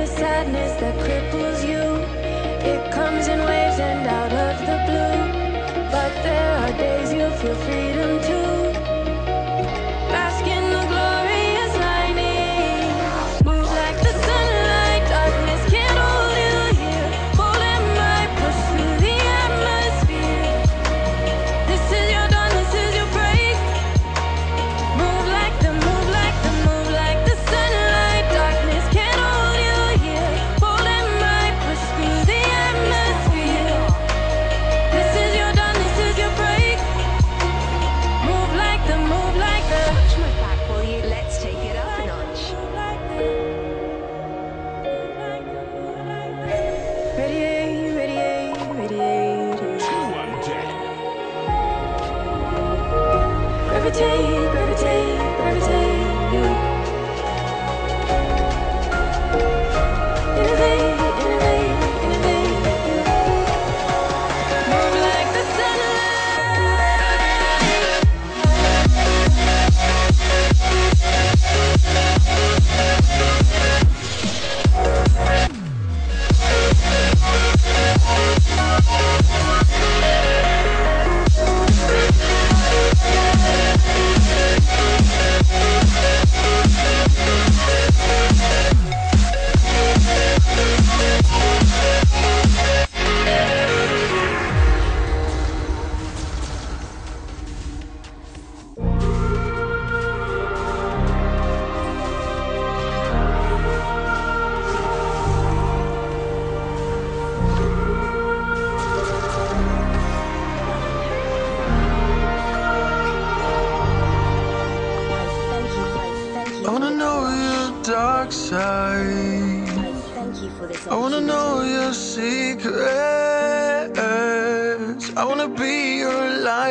the sadness that cripples you. It comes in waves and out of the blue.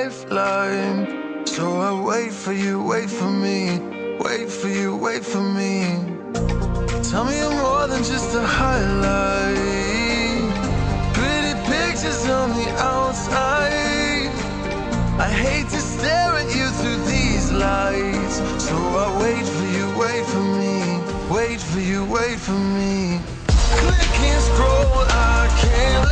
lifeline. So I wait for you, wait for me, wait for you, wait for me. Tell me you're more than just a highlight. Pretty pictures on the outside. I hate to stare at you through these lights. So I wait for you, wait for me, wait for you, wait for me. Click and scroll, I can't.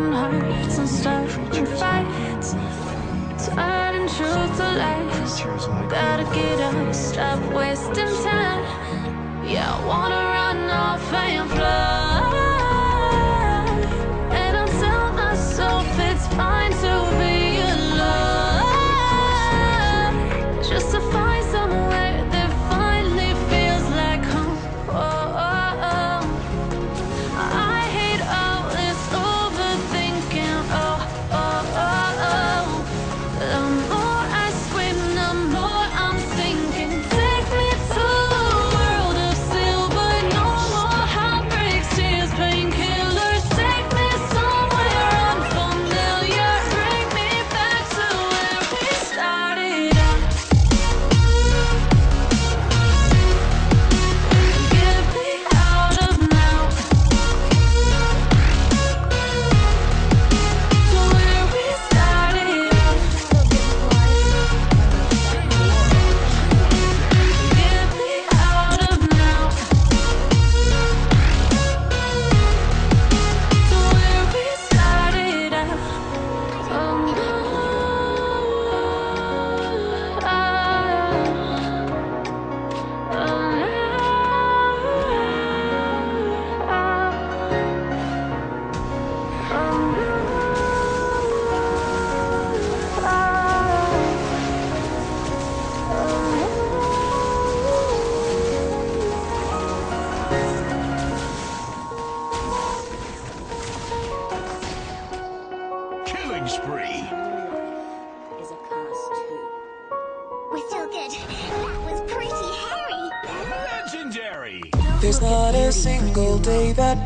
broken hearts and stuff and fights. Turning truth to lies. Gotta get up, stop wasting time. Yeah, I wanna run off and fly.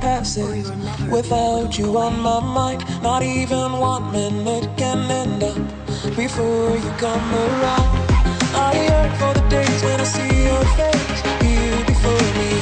passes without you on my mind. Not even one minute can end up before you come around. I yearn for the days when I see your face here before me.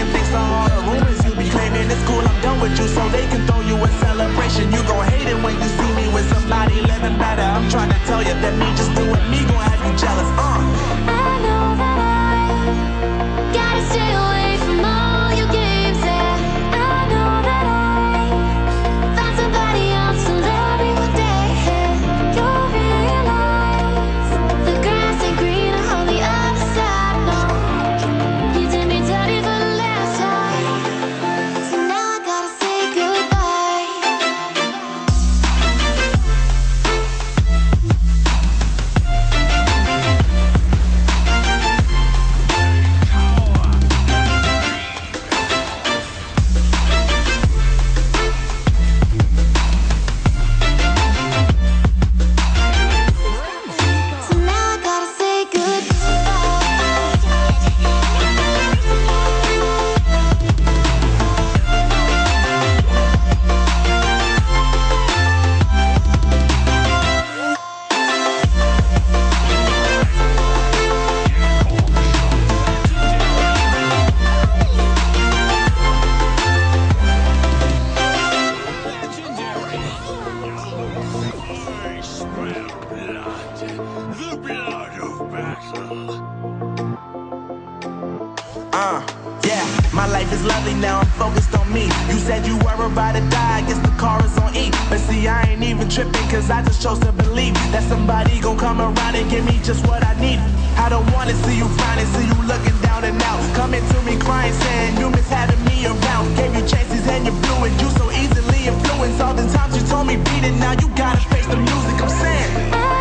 them thanks all the rumors you be claiming. It's cool, I'm done with you, so they can throw you a celebration. You gon' hate it when you see me with somebody living better. I'm trying to tell you that me just doing me gon' have you jealous. Uh. Even tripping, cause I just chose to believe that somebody gon' come around and give me just what I need. I don't wanna see you frowning, see you looking down and out. Coming to me crying, saying you miss having me around. Gave you chances and you blew it, you so easily influenced. All the times you told me beat it, now you gotta face the music, I'm saying.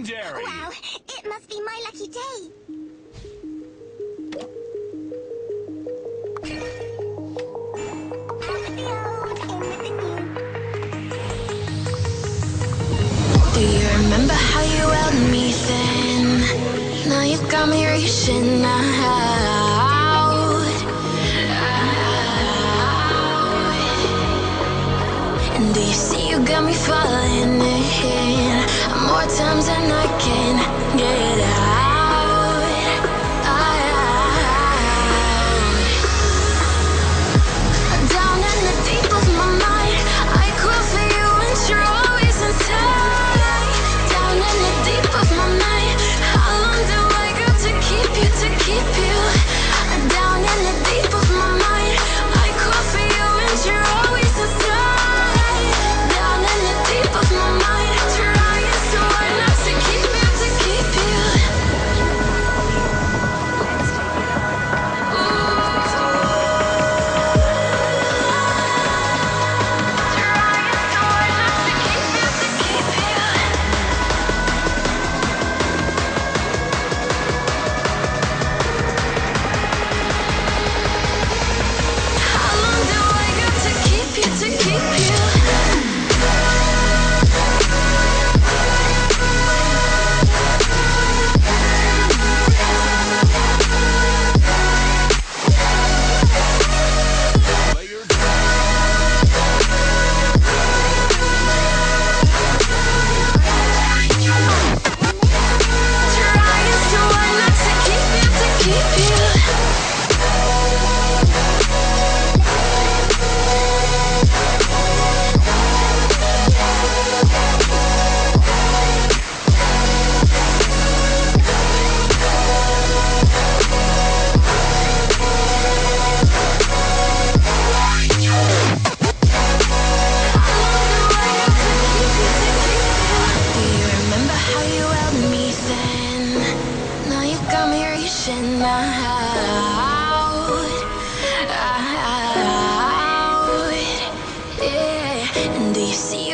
Legendary! Wow, it must be my lucky day. Out with the old, in with the new. Do you remember how you held me then? Now you've got me reaching out. And do you see you got me falling in more times than I can get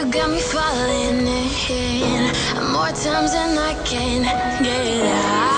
you got me falling in more times than I can get out?